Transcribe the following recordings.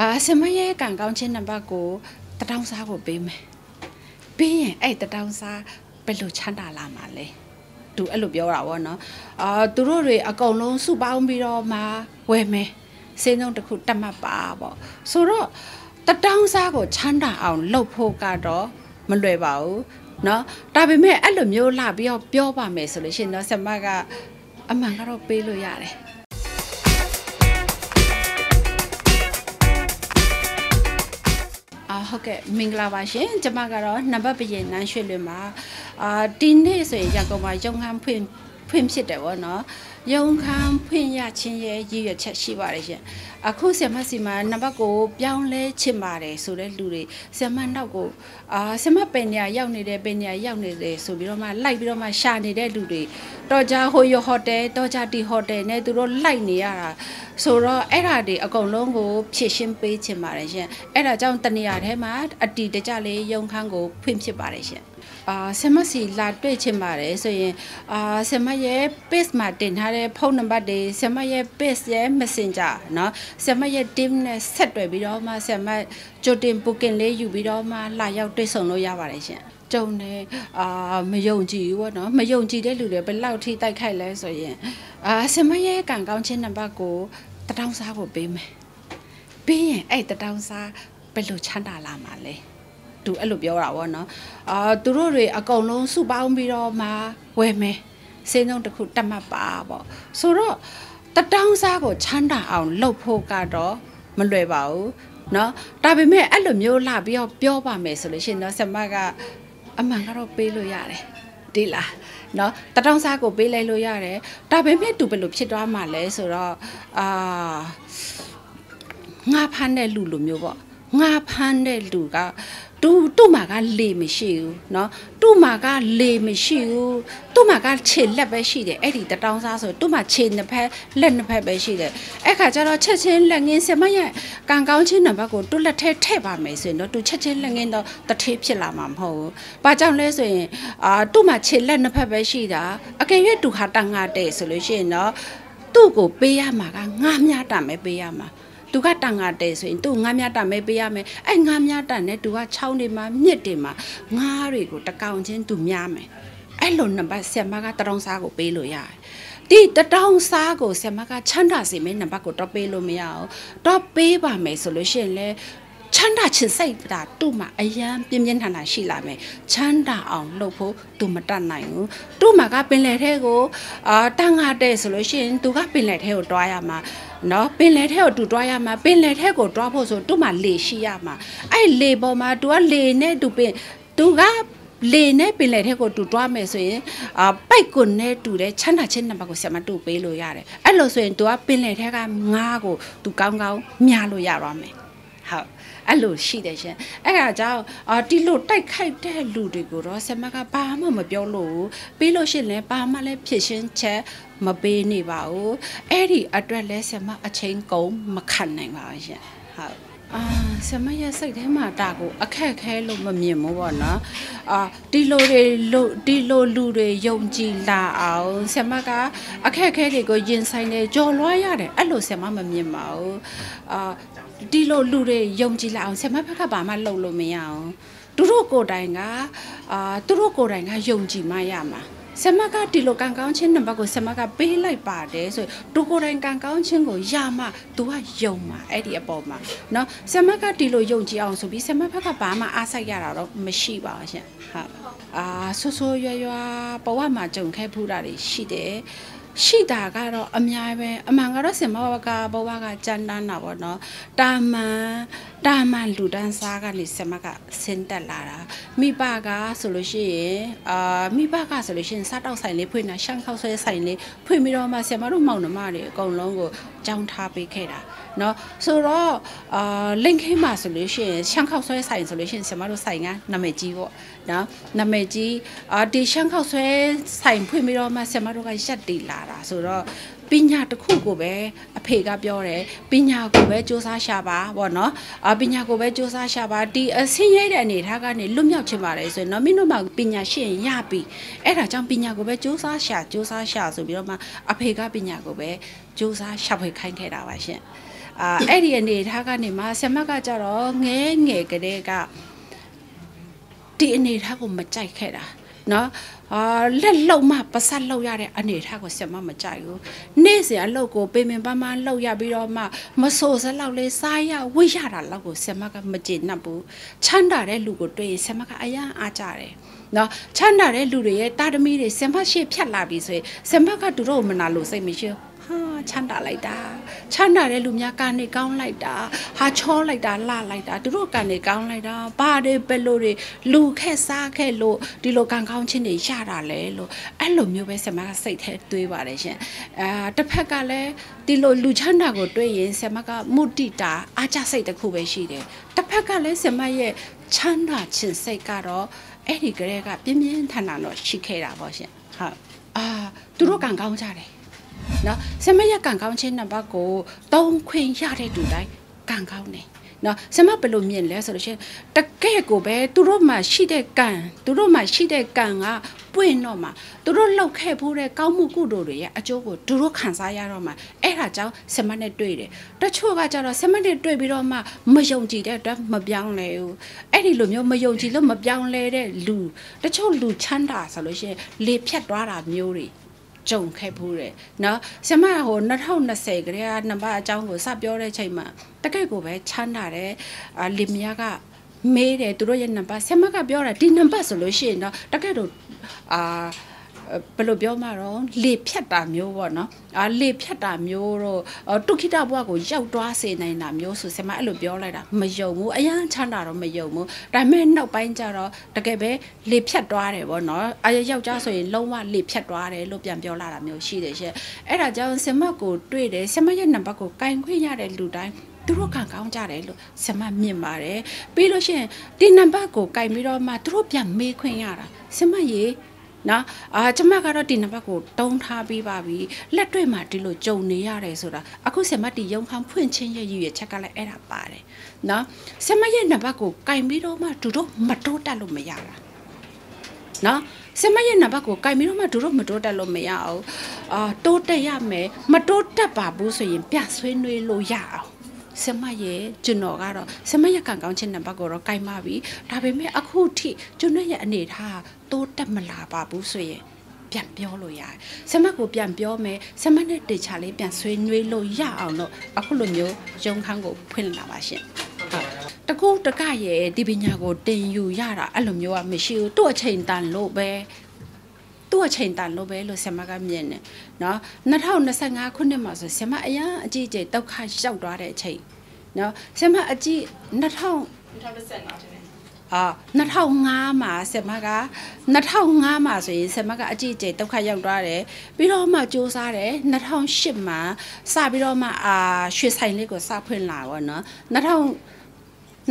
အာဆမရဲ့ကံကောင်းခြင်းနံပါတ်ကိုတတောင်းစားကိုပေးမယ်ပြီးရင်အဲ့တတောင်းစားဘယ်လိုချမ်းသာလာမှာလဲသူအဲ့လိုပြောတာဗောနော်အာသူတို့တွေအကုန်လုံးစုပေါင်းပြီးတော့မှဝယ်မယ်စင်းဆုံးတစ်ခုတတ်မှတ်ပါဗောဆိုတော့တတောင်းစားကိုချမ်းသာအောင်လုပ်ဖို့ကတော့မလွယ်ပါဘူးเนาะဒါပေမဲ့အဲ့လိုမျိုးလာပြီးတော့ပြောပါမယ်ဆိုလို့ရှိရင်เนาะဆမကအမှန်ကတော့ပေးလို့ရတယ် ဟုတ်ကဲ့မင်္ဂလာပါရှင်ကျမကတော့နံပါတ်ပရင်နန်းရွှေလွင်ပါအာဒီနေ့ဆိုရင်ရန်ကုန်မှာရုံခန်းဖွင့်ဖွင့်ဖြစ်တယ်ဗောနော် ရုံခန်းဖွင့်ရချင်းရဲ့ရည်ရွယ်ချက်ရှိပါတယ်ရှင်အခုဆ iam စီမှာနံပါတ်ကိုပြောင်းလဲချင်ပါတယ်ဆိုတဲ့လူတွေဆ iam နောက်ကိုအာဆ iam ပင်ညာရောက်နေတယ်ပင်ညာရောက်နေတယ်ဆိုပြီးတော့မှလိုက်ပြီးတော့မှရှာနေတဲ့လူတွေတော်ကြဟိုရဟိုတယ်တော်ကြတီဟိုတယ်နဲ့သူတို့လိုက်နေရတာဆိုတော့အဲ့ဓာတွေအကုန်လုံးကိုဖြည့်ရှင်းပေးချင်ပါတယ်ရှင်အဲ့ဒါကြောင့်တနေရာထဲမှာအတီတကြလေးရုံခန်းကိုဖွင့်ဖြစ်ပါတယ်ရှင်အာဆမစီလာတွေ့ချင်ပါတယ်ဆိုရင်အာဆမရဲ့ page မှာတင်ထားတဖုန်းနံပါတ်တွေဆမရဲ့ page ရဲ့ messenger เนาะဆမရဲ့ team နဲ့ဆက်တွယ်ပြီးတော့မှဆမကြိုတင် booking လေးယူပြီးတော့မှလာရောက်တွေ့ဆုံလို့ရပါတယ်ရှင်ကြုံနေအာမယုံကြည်ဘူးပေါ့နော်မယုံကြည်တဲ့လူတွေဘယ်လောက်ထိတိုက်ခိုက်လဲဆိုရင်အာဆမရဲ့ကံကောင်းခြင်းနံပါတ်ကိုတတောင်းစားကိုပေးမယ်ပြီးရင်အဲ့တတောင်းစားဘယ်လိုချမ်းသာလာမှာလဲသူအဲ့လိုပြောတာဗောနော်အာသူတို့တွေအကုန်လုံးစုပေါင်းပြီးတော့မှဝယ်မယ် စင်းဆုံးတစ်ခုတတ်မှတ်ပါဗောဆိုတော့တတောင်းစားကိုချမ်းသာအောင်လုပ်ဖို့ကတော့မလွယ်ပါဘူးเนาะဒါပေမဲ့အဲ့လိုမျိုးလာပြီးတော့ပြောပါမယ်ဆိုလို့ရှိရင်เนาะဆမကအမှန်ကတော့ပေးလို့ရတယ်ဒီလားเนาะတတောင်းစားကိုပေးလိုက်လို့ရတယ်ဒါပေမဲ့သူဘယ်လိုဖြစ်သွားမှာလဲဆိုတော့အာငါဖမ်းတဲ့လူလိုမျိုးပေါ့ငါဖမ်းတဲ့လူက သူသူ့မှာကလေမရှိဘူးเนาะသူ့မှာကလေမရှိဘူးသူ့မှာကခြေလက်ပဲရှိတယ်အဲ့ဒီတတောင်းစားဆိုသူ့မှာခြေနှစ်ဖက်လက်နှစ်ဖက်ပဲရှိတယ်အဲ့ခါကျတော့ချက်ချင်းလက်ငင်းစမရဲ့ကံကောင်းချင်းနံပါတ်ကိုသူ့လက်ထဲထည့်ပါမယ်ဆိုရင်တော့သူချက်ချင်းလက်ငင်းတော့တထေးဖြစ်လာမှာမဟုတ်ဘူးဘာကြောင့်လဲဆိုရင်အာသူ့မှာခြေလက်နှစ်ဖက်ပဲရှိတာအကယ်၍သူဟာတန်ငါတဲ့ဆိုလို့ရှိရင်တော့သူ့ကိုပေးရမှာကငါးမြတာပဲပေးရမှာ သူကတန်ငါတဲဆိုရင်သူငါးမြတာမဲပေးရမယ်အဲ့ငါးမြတာနဲ့သူကချောင်းတွေမှာမြစ်တွေမှာငါးတွေကိုတကောင်ချင်းသူများမယ်အဲ့လိုနံပါတ်ဆရာမကတရောင်းစားကိုပေးလို့ရတယ်ဒီတတောင်းစားကိုဆရာမကချမ်းသာစေမယ့်နံပါတ်ကိုတော့ပေးလို့မရအောင်တော့ပေးပါမယ်ဆိုလို့ရှိရင်လေချမ်းသာချင်စိတ်တာသူ့မှာအယံပြင်းပြင်းထန်ထန်ရှိလာမယ်ချမ်းသာအောင်လုပ်ဖို့သူမတတ်နိုင်ဘူးသူ့မှာကပင်လယ်ထဲကိုအာတန်ငါတဲ့ဆိုလို့ရှိရင်သူကပင်လယ်ထဲကိုတွားရမှာ နော်ပင်လယ်ထဲကိုတူတွားရမှာပင်လယ်ထဲကိုတွားဖို့ဆိုသူ့မှာလေရှိရမှာအဲ့လေပေါ်မှာသူကလေနဲ့သူပင်သူကလေနဲ့ပင်လယ်ထဲကိုတူတွားမယ်ဆိုရင်အာပိုက်ကွန်နဲ့တူတဲ့ချမ်းသာချင်းနံပါတ်ကိုဆရာမတူပေးလို့ရတယ်အဲ့လိုဆိုရင်သူကပင်လယ်ထဲကငါးကိုသူကောင်းကောင်းမြားလို့ရတော့မယ်ဟုတ် အဲ့လိုရှိတယ်ရှင်အဲ့ဒါကြောင့်အာဒီလိုတိုက်ခိုက်တဲ့လူတွေကိုတော့ဆမကဘာမှမပြောလို့ပြီးလို့ရှိရင်လည်းဘာမှလည်းဖြစ်ရှင်းချက်မပေးနေပါဘူးအဲ့ဒီအတွက်လဲဆမအချိန်ကုန်မခံနိုင်ပါဘူးရှင်ဟုတ် အာဆမရဲ့စိတ်ထဲမှာတာကိုအခက်ခဲလို့မမြင်ဘူးပေါ့နော်အာဒီလိုတွေလို့ဒီလိုလူတွေယုံကြည်လာအောင်ဆမကအခက်ခဲတွေကိုရင်ဆိုင်နေကြော်လွှားရတယ်အဲ့လိုဆမမမြင်ပါဘူးအာဒီလိုလူတွေယုံကြည်လာအောင်ဆမဘက်ကဘာမှလုပ်လို့မရအောင်သူတို့ကိုယ်တိုင်ကအာသူတို့ကိုယ်တိုင်ကယုံကြည်မှရမှာ ဆမကဒီလိုကံကောင်းခြင်းနံပါတ်ကိုဆမကပေးလိုက်ပါတယ်ဆိုသူကိုယ်တိုင်ကံကောင်းခြင်းကိုရမှ तू ကယုံမှာအဲ့ဒီအပေါ်မှာเนาะဆမကဒီလိုယုံကြည်အောင်ဆိုပြီးဆမဘက်ကဘာမှအားစိုက်ရတာတော့မရှိပါဘူးရှင်ဟုတ်အာဆိုးဆိုးရွရွဘဝမှာကြုံခဲ့ဖူးတာတွေရှိတယ် ရှိတာကတော့အများပဲအမှန်ကတော့စင်မဘကဘဝကကြမ်းတမ်းတာပေါ့နော်တာမန်တာမန်လူတန်းစားကနေစင်မကဆင်းတက်လာတာမိဘကဆိုလို့ရှိရင်အာမိဘကဆိုလို့ရှိရင်စားတောက်ဆိုင်လေးဖွင့်တာရှမ်းခောက်ဆွဲဆိုင်လေးဖွင့်ပြီးတော့မှစင်မတို့မောင်နှမတွေအကုန်လုံးကို ကြောင်းထားပေးခဲ့တာเนาะဆိုတော့အာလင်ခိမှာဆိုလို့ရှိရင်ရှမ်းခောက်ဆွဲဆိုင်ဆိုလို့ရှိရင်စင်မတို့ဆိုင်ကနာမည်ကြီးပေါ့နော်နာမည်ကြီးအာဒီရှမ်းခောက်ဆွဲဆိုင်ဖွင့်ပြီးတော့မှစင်မတို့ကရက်တည်လာတာဆိုတော့ ပညာတစ်ခုကိုပဲအဖေကပြောတယ်ပညာကိုပဲစူးစမ်းရှာပါပေါ့နော်အပညာကိုပဲစူးစမ်းရှာပါဒီအဆင်းရဲတဲ့အနေထားကနေလွတ်မြောက်ချင်ပါတယ်ဆိုရင်တော့မင်းတို့မှပညာရှိရင်ရပြီအဲ့ဒါကြောင့်ပညာကိုပဲစူးစမ်းရှာစူးစမ်းရှာဆိုပြီးတော့မှအဖေကပညာကိုပဲစူးစမ်းရှာဖွေခိုင်းခဲ့တာပါရှင်အာအဲ့ဒီအနေထားကနေမှဆ iam ကကြတော့ငဲငယ်ကလေးကဒီအနေထားကိုမကြိုက်ခဲ့တာနော် အာလက်လုံမှပစက်လုံရတဲ့အနေထားကိုဆက်မမကြိုက်ဘူးနေ့စဉ်အလုပ်ကိုပေမင်ပန်းပန်းလုံရပြီးတော့မှမဆိုးစလောက်လေးစားရဝိရတာလောက်ကိုဆက်မကမကျေနပ်ဘူးချမ်းသာတဲ့လူကိုတွေ့ရင်ဆက်မကအယံအားကြတယ်နော်ချမ်းသာတဲ့လူတွေရဲ့တာသမီတွေဆင်မရှေ့ဖြတ်လာပြီဆိုရင်ဆင်မကသူတို့မနာလို့စိတ်မရှိဘူး ဟာချမ်းသာလိုက်တာချမ်းသာတဲ့လူများကနေကောင်းလိုက်တာဟာချောလိုက်တာလှလိုက်တာသူတို့ကနေကောင်းလိုက်တာဘာတွေပဲလို့တွေလူခက်စားခက်လို့ဒီလိုကံကောင်းခြင်းတွေရတာလဲလို့အဲ့လိုမျိုးပဲဆမကစိတ်ထဲတွေးပါတယ်ရှင်အာတစ်ဖက်ကလည်းဒီလိုလူချမ်းသာကိုတွေးရင်ဆမကမုဒိတာအားကြစိတ်တစ်ခုပဲရှိတယ်တစ်ဖက်ကလည်းဆမရဲ့ချမ်းသာခြင်းစိတ်ကတော့အဲ့ဒီကလေးကပြင်းပြင်းထန်ထန်တော့ရှိခဲ့တာပေါ့ရှင်ဟုတ်အာသူတို့ကံကောင်းကြတယ် နော်ဆမရကံကောင်းခြင်းနံပါတ်ကိုတုံးခွင့်ရတဲ့သူတိုင်းကံကောင်းတယ်နော်ဆမဘယ်လိုမြင်လဲဆိုလို့ရှိရင်တကယ့်ကိုပဲသူတို့မှရှိတဲ့ကံသူတို့မှရှိတဲ့ကံကပွင့်တော့မှသူတို့လောက်ခဲ့ဖို့တဲ့ကောင်းမှုကုသိုလ်တွေရဲ့အကျိုးကိုသူတို့ခံစားရတော့မှအဲ့ဒါကြောင့်ဆမနဲ့တွေ့တယ်တချို့ကကြတော့ဆမနဲ့တွေ့ပြီးတော့မှမယုံကြည်တဲ့အတွက်မပြောင်းလဲဘူးအဲ့ဒီလိုမျိုးမယုံကြည်လို့မပြောင်းလဲတဲ့လူတချို့လူချမ်းသာဆိုလို့ရှိရင်လေဖြတ်သွားတာမျိုးတွေ ကြုံခဲ့ဘူးတယ်နော်ဆမဟို2020ကလေးကနံပါတ်အကြောင်းကိုစပြောတဲ့ချိန်မှာတကယ့်ကိုပဲချမ်းသာတယ်အာလင်မယားကမေးတယ်သူတို့ရဲ့နံပါတ်ဆမကပြောတာဒီနံပါတ်ဆိုလို့ရှိရင်တော့တကယ်တော့အာ ဘယ်လိုပြောမှာတော့လေဖြတ်တာမျိုးပေါ့နော်အာလေဖြတ်တာမျိုးတော့တုခိတဘွားကိုရောက်သွားစေနိုင်တာမျိုးဆိုဆင်မအဲ့လိုပြောလိုက်တာမယုံဘူးအရန်ချမ်းတာတော့မယုံဘူးဒါပေမဲ့နောက်ပိုင်းကျတော့တကယ်ပဲလေဖြတ်သွားတယ်ပေါ့နော်အယောက်ျားဆိုရင်လုံးဝလေဖြတ်သွားတယ်လို့ပြန်ပြောလာတာမျိုးရှိတယ်ရှင့်အဲ့ဒါကြောင့်ဆင်မကိုတွေ့တယ်ဆင်မရဲ့နံပါတ်ကိုကင်ခွင့်ရတဲ့လူတိုင်းသူတို့ကကောင်းကြတယ်လို့ဆမမြင်ပါတယ်ပြီးလို့ရှိရင်ဒီနံပါတ်ကိုကင်ပြီးတော့မှသူတို့ပြန်မေးခွင့်ရတာဆမရေ နော်အာကျမကတော့ဒီနံပါတ်ကိုတုံးထားပြီးပါပြီလက်တွေ့မှာဒီလိုကြုံနေရတယ်ဆိုတာအခုဆမတီရုံခန်းဖွင့်ချင်းရဲ့ရည်ရချက်ကလည်းအဲ့ဒါပါတယ်နော်ဆမရဲ့နံပါတ်ကိုကင်ပြီးတော့မှသူတို့မတိုးတက်လို့မရတာနော်ဆမရဲ့နံပါတ်ကိုကင်ပြီးတော့မှသူတို့မတိုးတက်လို့မရအောင်အာတိုးတက်ရမယ်မတိုးတက်ပါဘူးဆိုရင်ပြဆွေးနွေးလို့ရအောင် ဆမရဲ့ကျွန်တော်ကတော့ဆမရဲ့ကံကောင်းခြင်းနံပါတ်ကိုတော့ကင်ပါပြီဒါပေမဲ့အခုထိကျွန်တော်ရဲ့အနေထားတိုးတက်မလာပါဘူးဆိုရင်ပြန်ပြောလို့ရတယ်ဆမကိုပြန်ပြောမယ်ဆမနဲ့တေချာလေးပြန်ဆွေးနွေးလို့ရအောင်တော့အခုလိုမျိုးရုံခန်းကိုဖွင့်လာပါရှင်တကူတကရဲ့ဒီပညာကိုတင်ယူရတာအဲ့လိုမျိုးကမရှိဘူးသူ့အချိန်တန်လို့ပဲ သူ့အချိန်တန်လို့ပဲလို့ဆမကမြင်တယ်နော်2025ခုနှစ်မှာဆိုဆမအရင်အကြည့်ကြဒုက္ခရောက်သွားတဲ့အချိန်နော်ဆမအကြည့်2000 2025အာ2005မှာဆမက2005မှာဆိုရင်ဆမကအကြည့်ကြဒုက္ခရောက်သွားတယ်ပြီးတော့မှစူးစမ်းတယ်2008မှာစပြီးတော့မှအာရွှေဆိုင်လေးကိုစဖွင့်လာပါတော့2000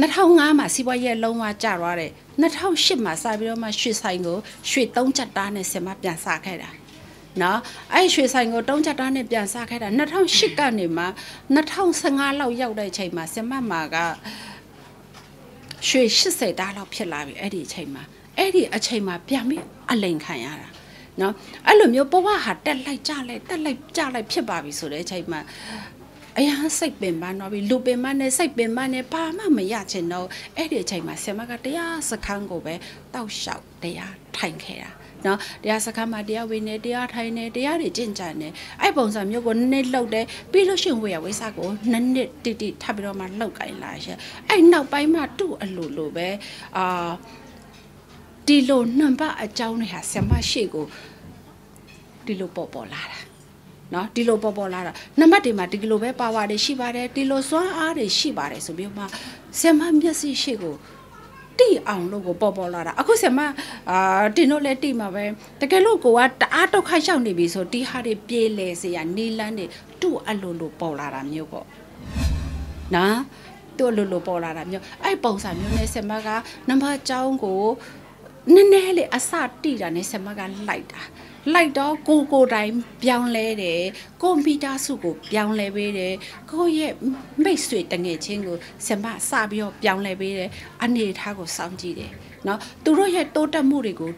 2005မှာစီးပွားရေးလုံးဝကျသွားတယ် 2008မှာစပြီးတော့မှရွှေဆိုင်ကိုရွှေသုံးချက်တားနဲ့ဆင်မပြန်စခဲ့တာနော်အဲ့ရွှေဆိုင်ကိုတုံးချက်တားနဲ့ပြန်စခဲ့တာ2008ကနေမှ2015လောက်ရောက်တဲ့အချိန်မှာဆင်မမာကရွှေ80တားလောက်ဖြစ်လာပြီအဲ့ဒီအချိန်မှာအဲ့ဒီအချိန်မှာပြန်ပြီးအလိန်ခံရတာနော်အဲ့လိုမျိုးဘဝဟာတက်လိုက်ကြလိုက်တက်လိုက်ကြလိုက်ဖြစ်ပါပြီဆိုတဲ့အချိန်မှာ အရာစိတ်ပင်ပန်းတော့ပြီလူပင်ပန်းနဲ့စိတ်ပင်ပန်းနဲ့ဘာမှမရချင်တော့အဲ့ဒီအချိန်မှာဆင်မကတရားစခန်းကိုပဲတောက်လျှောက်တရားထိုင်ခဲ့တာနော်တရားစခန်းမှာတရားဝင်နေတရားထိုင်နေတရားတွေကျင့်ကြံနေအဲ့ပုံစံမျိုးကိုနည်းနည်းလှုပ်တယ်ပြီးလို့ရှိရင်ဝေရဝိစာကိုနည်းနည်းတိတိထပ်ပြီးတော့မှလှုပ်ကြိုင်လာရှက်အဲ့နောက်ပိုင်းမှာသူ့အလိုလိုပဲအာဒီလိုနှံပါအကြောင်းတွေဟာဆင်မရှိကိုဒီလိုပေါ်ပေါ်လာတာ နော်ဒီလိုပေါ်ပေါ်လာတာနံပါတ်တွေမှာဒီလိုပဲပါဝါတွေရှိပါတယ်ဒီလိုစွမ်းအားတွေရှိပါတယ်ဆိုပြီးမှဆင်မမျက်စိရှိကိုတိအောင်လို့ကိုပေါ်ပေါ်လာတာအခုဆင်မအာတင်တို့လည်းတိမှာပဲတကယ်လို့ကိုကတအားဒုက္ခရောက်နေပြီဆိုတီဟာတွေပြေးလဲစေရနေလန်းတွေသူ့အလိုလိုပေါ်လာတာမျိုးပေါ့နော်သူ့အလိုလိုပေါ်လာတာမျိုးအဲ့ပုံစံမျိုးနဲ့ဆင်မကနံပါတ်အကြောင်းကိုနည်းနည်းလေးအစတိတာနဲ့ဆင်မကလိုက်တာ လိုက်တော့ကိုကိုတိုင်းပြောင်းလဲတယ်ကွန်ပျူတာစုကိုပြောင်းလဲပေးတယ်ကိုရဲ့မိတ်ဆွေတငယ်ချင်းကိုဆင်မစပြီးတော့ပြောင်းလဲပေးတယ်အနေထားကိုစောင့်ကြည့်တယ်နော်သူတို့ရဲ့တိုးတက်မှုတွေကို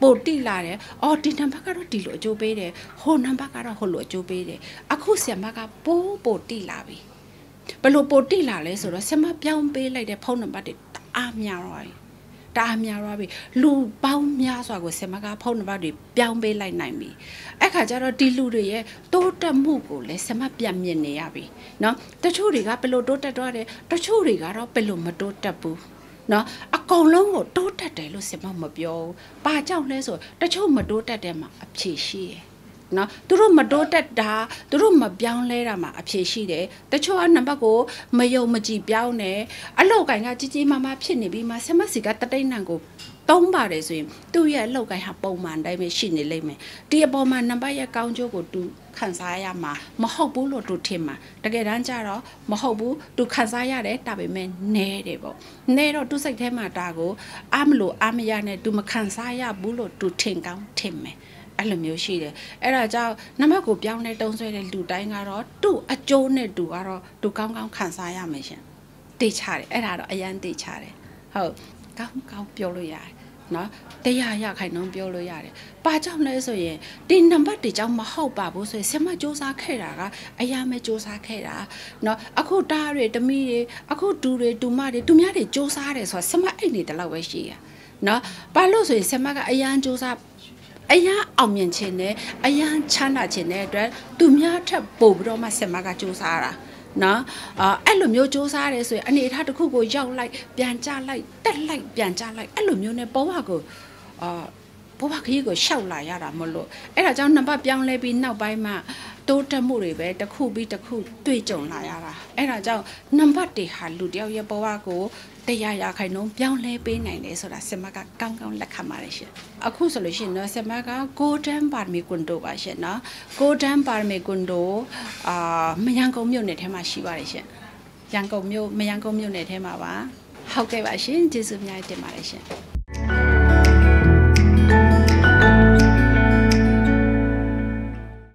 ပိုတိလာတယ်။အော်ဒီနံပါတ်ကတော့ဒီလိုအကျိုးပေးတယ်။ဟိုနံပါတ်ကတော့ဟိုလိုအကျိုးပေးတယ်။အခုဆရာမကပိုးပိုတိလာပြီ။ဘယ်လိုပိုတိလာလဲဆိုတော့ဆင်မပြောင်းပေးလိုက်တဲ့ဖုန်းနံပါတ်တွေတအားများတော့ပြီ တအားများတော့ပြီလူပေါင်းများစွာကိုဆင်မကဖုန်းနံပါတ်တွေပြောင်းပေးလိုက်နိုင်ပြီအဲ့ခါကျတော့ဒီလူတွေရဲ့တိုးတက်မှုကိုလည်းဆင်မပြန်မြင်နေရပြီเนาะတချို့တွေကဘယ်လိုတိုးတက်တော့တယ်တချို့တွေကတော့ဘယ်လိုမတိုးတက်ဘူးနော်အကုန်လုံးကိုတိုးတက်တယ်လို့စင်မမပြောဘူး။ဘာကြောင့်လဲဆိုတချို့မတိုးတက်တယ်မှာအဖြေရှိတယ်။ နော်သူတို့မတိုးတက်တာသူတို့မပြောင်းလဲတာမှာအဖြေရှိတယ်။တချို့ကနံပါတ်ကိုမယုံမကြည်ပြောင်းတယ်။အလောက်ကင်ကကြီးကြီးမားမားဖြစ်နေပြီးမှဆင်မစီကတတိတ်နံကိုတုံးပါတယ်ဆိုရင်သူ့ရဲ့အလောက်ကင်ဟာပုံမှန်တိုင်းပဲရှိနေလိမ့်မယ်။ဒီအပေါ်မှာနံပါတ်ရဲ့ကောင်းကျိုးကိုသူခန်းစားရမှာမဟုတ်ဘူးလို့သူထင်မှာတကယ်တမ်းကျတော့မဟုတ်ဘူးသူခန်းစားရတယ်ဒါပေမဲ့နဲတယ်ပေါ့နဲတော့သူစိတ်ထဲမှာဒါကိုအမလို့အမရနဲ့သူမခန်းစားရဘူးလို့သူထင်ကောင်းထင်မယ် အဲ့လိုမျိုးရှိတယ်အဲ့ဒါကြောင့်နမကိုပြောင်းလဲတုံးဆွဲတဲ့လူတိုင်းကတော့သူ့အကျိုးနဲ့သူကတော့သူကောင်းကောင်းခံစားရမယ်ရှင်တေချတယ်အဲ့ဒါတော့အရန်တေချတယ်ဟုတ်ကောင်းကောင်းပြောလို့ရတယ်နော်တရားရခိုင်နှုန်းပြောလို့ရတယ်။ဘာကြောင့်လဲဆိုရင်ဒီနံပါတ်တွေကြောင့်မဟုတ်ပါဘူးဆိုရင်ဆင်မစ조사ခဲ့တာကအရာမဲ့စ조사ခဲ့တာ။နော်အခုတားတွေတမီးတွေအခုဒူတွေဒူမတွေသူများတွေစ조사တယ်ဆိုတာဆင်မအိတ်နေတယ်လို့ပဲရှိရ။နော်ဘာလို့ဆိုရင်ဆင်မကအရန်စ조사 အရာအောင်မြင်ခြင်းနဲ့အရာချမ်းသာခြင်းနဲ့အတွက်သူများထပ်ပို့ပြီးတော့မှဆင်မကစ조사တာနော်အာအဲ့လိုမျိုးစူးစမ်းရဲဆိုရင်အနေအထားတစ်ခုကိုရောက်လိုက်ပြန်ကြလိုက်တက်လိုက်ပြန်ကြလိုက်အဲ့လိုမျိုးနဲ့ဘဝကိုအာဘဝခရီးကိုရှောက်လာရတာမလို့အဲ့ဒါကြောင့်နံပါတ်ပြောင်းလဲပြီးနောက်ပိုင်းမှာတိုးတက်မှုတွေပဲတစ်ခုပြီးတစ်ခုတွေ့ကြုံလာရတာအဲ့ဒါကြောင့်နံပါတ်တွေဟာလူတယောက်ရဲ့ဘဝကို တရားရခိုင်နှုန်းပြောင်းလဲပေးနိုင်တယ်ဆိုတာစင်မကကောင်းကောင်းလက်ခံပါတယ်ရှင်အခုဆိုလို့ရှိရင်တော့စင်မက Golden Parmi Kundo ပါရှင်နော် Golden Parmi Kundo အာမယန်ကုံမြို့နယ်ထဲမှာရှိပါတယ်ရှင်ရန်ကုန်မြို့မယန်ကုန်းမြို့နယ်ထဲမှာပါဟုတ်ကဲ့ပါရှင်ကျေးဇူးအများကြီးတင်ပါတယ်ရှင်